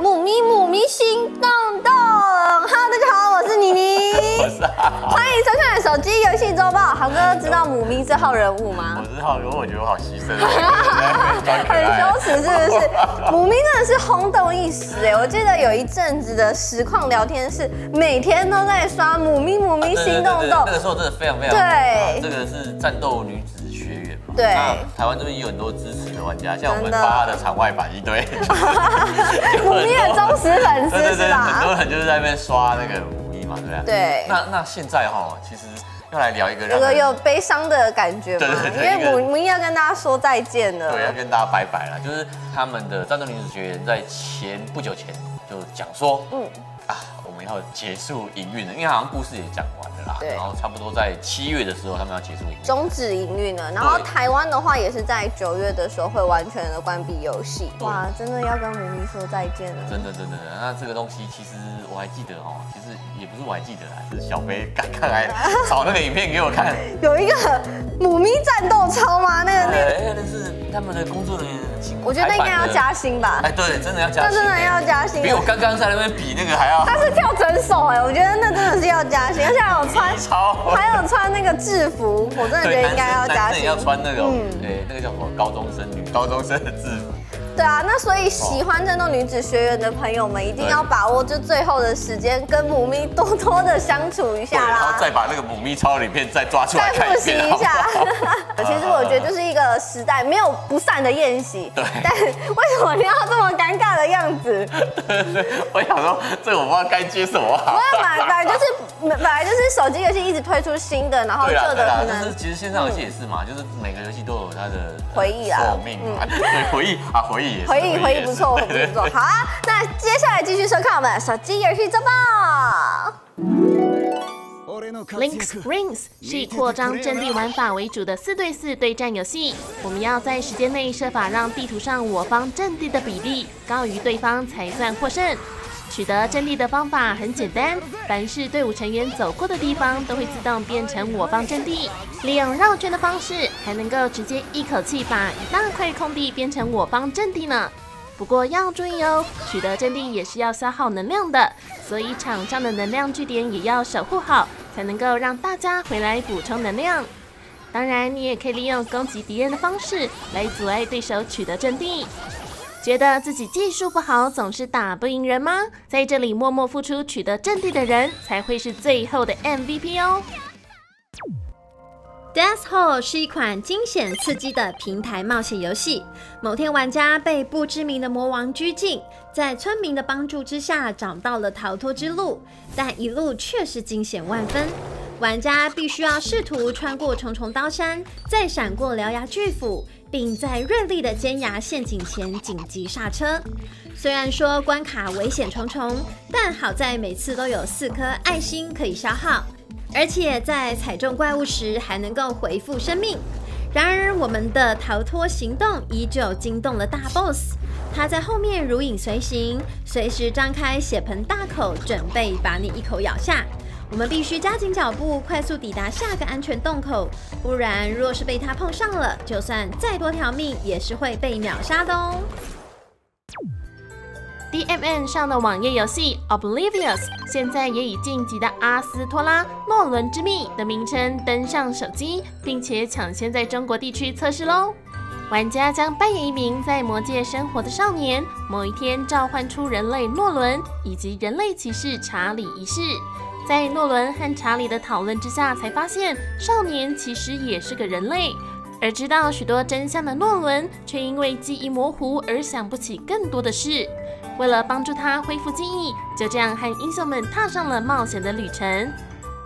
母咪母咪心动动，Hello，大家好，我是妮妮，我是欢迎收看手机游戏周报。豪哥知道母咪这号人物吗？我知道，因为我觉得我好牺牲，很羞耻是不是？母咪真的是轰动一时哎！我记得有一阵子的实况聊天室，每天都在刷母咪母咪心动动，那个时候真的非常非常对，这个是战斗女子。对，台湾这边也有很多支持的玩家，像我们发的场外版一堆，五一的忠实粉丝是吧？很多人就是在那边刷那个五一嘛，对不对？对。那那现在哈，其实要来聊一个，有个有悲伤的感觉嘛，因为母母咪要跟大家说再见了，对，要跟大家拜拜了。就是他们的战斗女子学员在前不久前就讲说，嗯。要结束营运了，因为好像故事也讲完了啦。对。然后差不多在七月的时候，他们要结束营运，终止营运了。然后台湾的话，也是在九月的时候会完全的关闭游戏。哇，真的要跟母咪说再见了。真的真的。那这个东西其实我还记得哦，其实也不是我还记得啦，是小飞刚刚来找那个影片给我看。有一个母咪战斗操吗？那个那个那是他们的工作人员。我觉得那应该要加薪吧。哎，对，真的要加薪。那真的要加薪。比我刚刚在那边比那个还要。他是跳整手哎，我觉得那真的是要加薪，而且还有穿，还有穿那个制服，我真的觉得应该要加薪。要穿那种，对，那个叫什么高中生女高中生的制服。对啊，那所以喜欢战斗女子学员的朋友们一定要把握这最后的时间，跟母咪多多的相处一下啦。然后再把那个母咪超里面再抓出来再复习一下。其实我觉得就是一个时代没有不散的宴席。对。但为什么你要这么尴尬的样子？我想说这我不知道该接什么好。我要买，本来就是本来就是手机游戏一直推出新的，然后旧的可能。是其实线上游戏也是嘛，就是每个游戏都有它的回忆啊，寿命啊，对回忆啊回忆。回忆回忆不错，回忆不错。好啊，那接下来继续收看我们手机游戏周报。Link Springs 是以扩张阵地玩法为主的四对四对战游戏。我们要在时间内设法让地图上我方阵地的比例高于对方才算获胜。取得阵地的方法很简单，凡是队伍成员走过的地方都会自动变成我方阵地。利用绕圈的方式，还能够直接一口气把一大块空地变成我方阵地呢。不过要注意哦，取得阵地也是要消耗能量的，所以场上的能量据点也要守护好，才能够让大家回来补充能量。当然，你也可以利用攻击敌人的方式来阻碍对手取得阵地。觉得自己技术不好，总是打不赢人吗？在这里默默付出取得阵地的人，才会是最后的 MVP 哦。Death Hole 是一款惊险刺激的平台冒险游戏。某天，玩家被不知名的魔王拘禁，在村民的帮助之下，找到了逃脱之路，但一路却是惊险万分。玩家必须要试图穿过重重刀山，再闪过獠牙巨斧。并在锐利的尖牙陷阱前紧急刹车。虽然说关卡危险重重，但好在每次都有四颗爱心可以消耗，而且在踩中怪物时还能够回复生命。然而，我们的逃脱行动依旧惊动了大 boss，他在后面如影随形，随时张开血盆大口，准备把你一口咬下。我们必须加紧脚步，快速抵达下个安全洞口，不然若是被他碰上了，就算再多条命也是会被秒杀的哦。DMN 上的网页游戏 Oblivious 现在也以晋级的阿斯托拉诺伦之谜的名称登上手机，并且抢先在中国地区测试喽。玩家将扮演一名在魔界生活的少年，某一天召唤出人类诺伦以及人类骑士查理一世。在诺伦和查理的讨论之下，才发现少年其实也是个人类。而知道许多真相的诺伦，却因为记忆模糊而想不起更多的事。为了帮助他恢复记忆，就这样和英雄们踏上了冒险的旅程。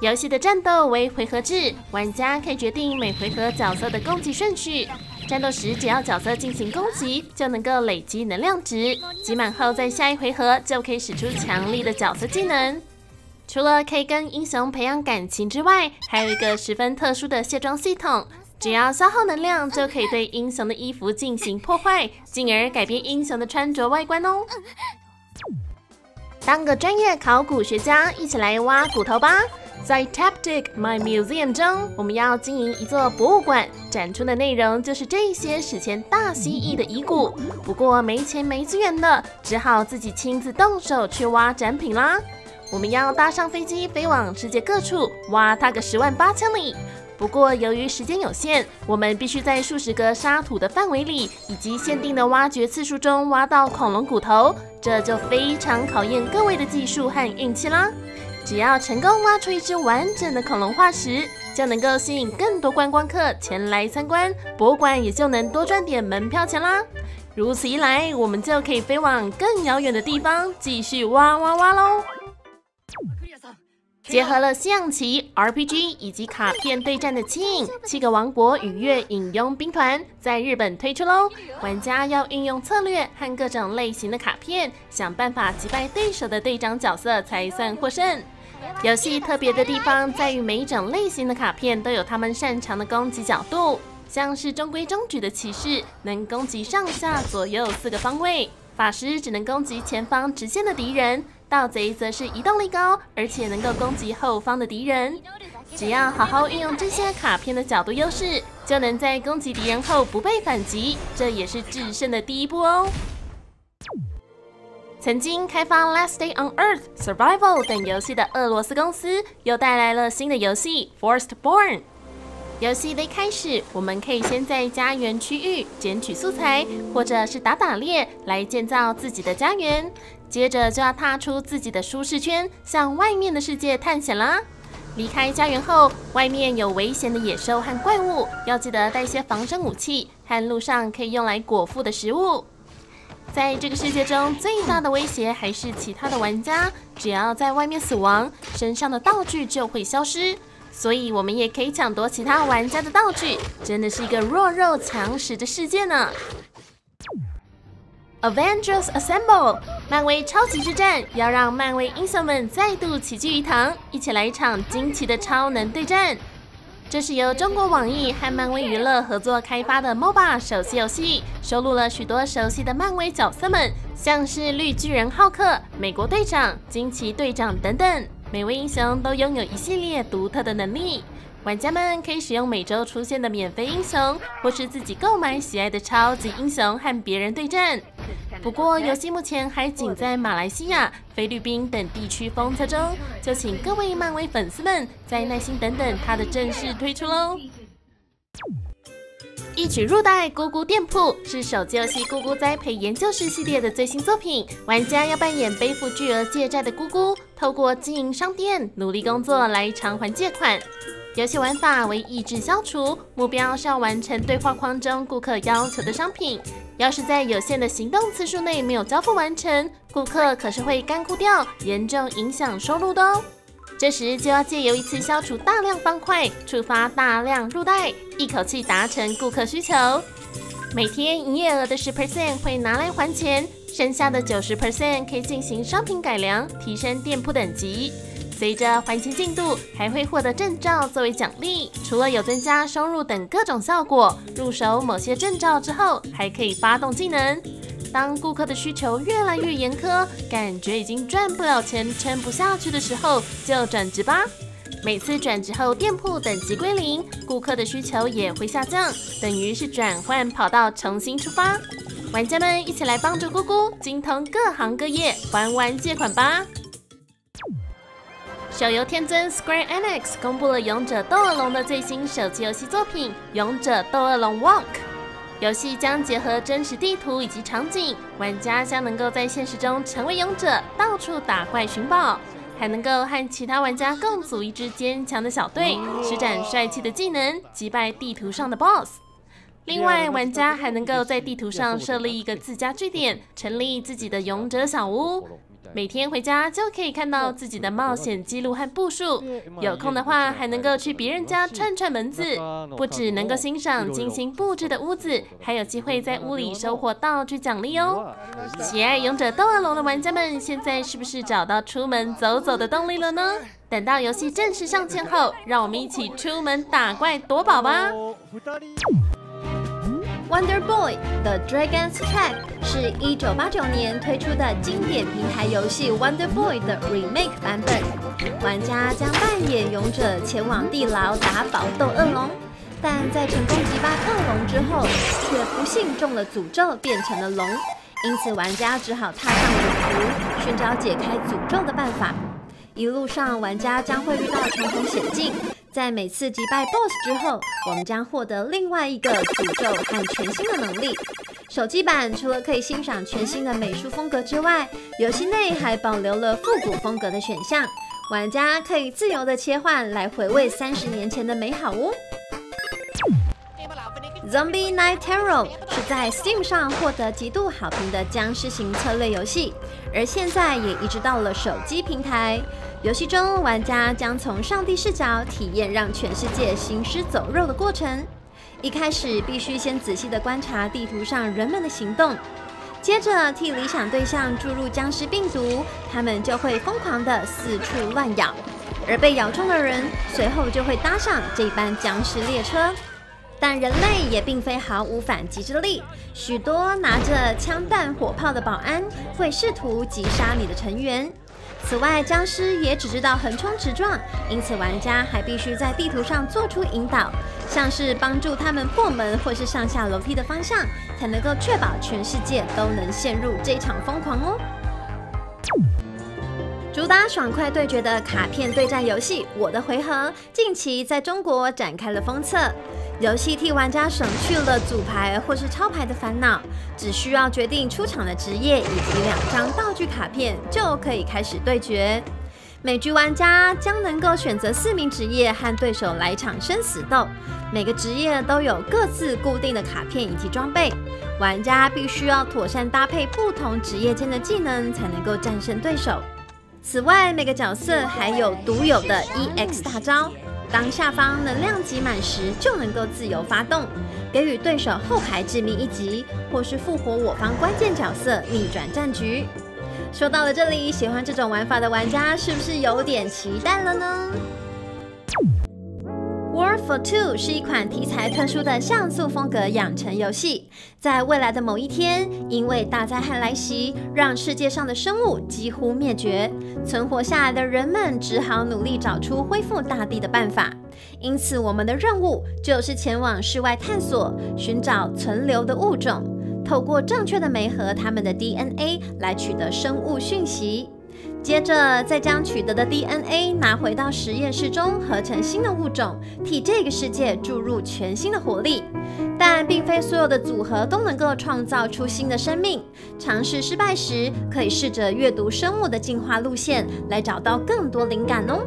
游戏的战斗为回合制，玩家可以决定每回合角色的攻击顺序。战斗时，只要角色进行攻击，就能够累积能量值，集满后，在下一回合就可以使出强力的角色技能。除了可以跟英雄培养感情之外，还有一个十分特殊的卸妆系统，只要消耗能量就可以对英雄的衣服进行破坏，进而改变英雄的穿着外观哦。当个专业考古学家，一起来挖骨头吧！在 Taptic My Museum 中，我们要经营一座博物馆，展出的内容就是这些史前大蜥蜴的遗骨。不过没钱没资源的，只好自己亲自动手去挖展品啦。我们要搭上飞机飞往世界各处，挖它个十万八千里。不过由于时间有限，我们必须在数十个沙土的范围里，以及限定的挖掘次数中挖到恐龙骨头，这就非常考验各位的技术和运气啦。只要成功挖出一只完整的恐龙化石，就能够吸引更多观光客前来参观，博物馆也就能多赚点门票钱啦。如此一来，我们就可以飞往更遥远的地方，继续挖挖挖喽。结合了象棋、RPG 以及卡片对战的七影七个王国与月影佣兵团在日本推出喽！玩家要运用策略和各种类型的卡片，想办法击败对手的队长角色才算获胜。游戏特别的地方在于，每一种类型的卡片都有他们擅长的攻击角度，像是中规中矩的骑士能攻击上下左右四个方位，法师只能攻击前方直线的敌人，盗贼则是移动力高，而且能够攻击后方的敌人。只要好好运用这些卡片的角度优势，就能在攻击敌人后不被反击，这也是制胜的第一步哦。曾经开发《Last Day on Earth》、《Survival》等游戏的俄罗斯公司又带来了新的游戏《Forest Born》。游戏的一开始，我们可以先在家园区域捡取素材，或者是打打猎来建造自己的家园。接着就要踏出自己的舒适圈，向外面的世界探险啦。离开家园后，外面有危险的野兽和怪物，要记得带些防身武器和路上可以用来果腹的食物。在这个世界中，最大的威胁还是其他的玩家。只要在外面死亡，身上的道具就会消失。所以，我们也可以抢夺其他玩家的道具，真的是一个弱肉强食的世界呢。Avengers Assemble，漫威超级之战，要让漫威英雄们再度齐聚一堂，一起来一场惊奇的超能对战。这是由中国网易和漫威娱乐合作开发的 MOBA 手机游戏，收录了许多熟悉的漫威角色们，像是绿巨人浩克、美国队长、惊奇队长等等。每位英雄都拥有一系列独特的能力，玩家们可以使用每周出现的免费英雄，或是自己购买喜爱的超级英雄和别人对战。不过，游戏目前还仅在马来西亚、菲律宾等地区封测中，就请各位漫威粉丝们再耐心等等它的正式推出喽。一举入袋，咕咕店铺是手机游戏《咕咕栽培研究室》系列的最新作品。玩家要扮演背负巨额借债的咕咕，透过经营商店、努力工作来偿还借款。游戏玩法为意志消除，目标是要完成对话框中顾客要求的商品。要是在有限的行动次数内没有交付完成，顾客可是会干枯掉，严重影响收入的哦。这时就要借由一次消除大量方块，触发大量入袋，一口气达成顾客需求。每天营业额的十 percent 会拿来还钱，剩下的九十 percent 可以进行商品改良，提升店铺等级。随着还钱进度，还会获得证照作为奖励。除了有增加收入等各种效果，入手某些证照之后，还可以发动技能。当顾客的需求越来越严苛，感觉已经赚不了钱、撑不下去的时候，就转职吧。每次转职后，店铺等级归零，顾客的需求也会下降，等于是转换跑道，重新出发。玩家们一起来帮助姑姑精通各行各业，还完借款吧！手游天尊 Square Enix 公布了《勇者斗恶龙》的最新手机游戏作品《勇者斗恶龙 Walk》。游戏将结合真实地图以及场景，玩家将能够在现实中成为勇者，到处打怪寻宝，还能够和其他玩家共组一支坚强的小队，施展帅气的技能，击败地图上的 BOSS。另外，玩家还能够在地图上设立一个自家据点，成立自己的勇者小屋。每天回家就可以看到自己的冒险记录和步数，有空的话还能够去别人家串串门子，不只能够欣赏精心布置的屋子，还有机会在屋里收获道具奖励哦。喜爱勇者斗恶龙的玩家们，现在是不是找到出门走走的动力了呢？等到游戏正式上线后，让我们一起出门打怪夺宝吧！Wonder Boy: The Dragon's Trap 是一九八九年推出的经典平台游戏 Wonder Boy 的 remake 版本。玩家将扮演勇者前往地牢打宝斗恶龙，但在成功击败恶龙之后，却不幸中了诅咒，变成了龙。因此，玩家只好踏上旅途，寻找解开诅咒的办法。一路上，玩家将会遇到重重险境。在每次击败 BOSS 之后，我们将获得另外一个诅咒和全新的能力。手机版除了可以欣赏全新的美术风格之外，游戏内还保留了复古风格的选项，玩家可以自由的切换来回味三十年前的美好哦。Zombie Night Terror 是在 Steam 上获得极度好评的僵尸型策略游戏，而现在也移植到了手机平台。游戏中，玩家将从上帝视角体验让全世界行尸走肉的过程。一开始必须先仔细的观察地图上人们的行动，接着替理想对象注入僵尸病毒，他们就会疯狂的四处乱咬，而被咬中的人随后就会搭上这班僵尸列车。但人类也并非毫无反击之力，许多拿着枪弹火炮的保安会试图击杀你的成员。此外，僵尸也只知道横冲直撞，因此玩家还必须在地图上做出引导，像是帮助他们破门或是上下楼梯的方向，才能够确保全世界都能陷入这场疯狂哦。主打爽快对决的卡片对战游戏《我的回合》近期在中国展开了封测。游戏替玩家省去了组牌或是抄牌的烦恼，只需要决定出场的职业以及两张道具卡片，就可以开始对决。每局玩家将能够选择四名职业和对手来场生死斗，每个职业都有各自固定的卡片以及装备，玩家必须要妥善搭配不同职业间的技能，才能够战胜对手。此外，每个角色还有独有的 EX 大招。当下方能量集满时，就能够自由发动，给予对手后排致命一击，或是复活我方关键角色，逆转战局。说到了这里，喜欢这种玩法的玩家是不是有点期待了呢 For Two 是一款题材特殊的像素风格养成游戏。在未来的某一天，因为大灾害来袭，让世界上的生物几乎灭绝，存活下来的人们只好努力找出恢复大地的办法。因此，我们的任务就是前往室外探索，寻找存留的物种，透过正确的酶和它们的 DNA 来取得生物讯息。接着再将取得的 DNA 拿回到实验室中，合成新的物种，替这个世界注入全新的活力。但并非所有的组合都能够创造出新的生命。尝试失败时，可以试着阅读生物的进化路线，来找到更多灵感哦。